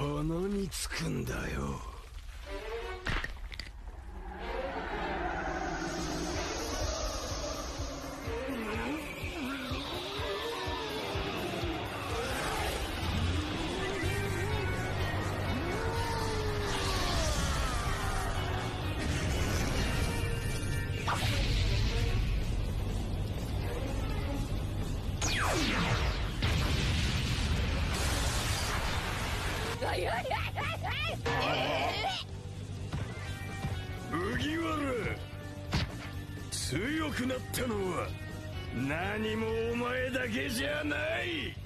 鼻につくんだよ。麦わら強くなったのは何もお前だけじゃない。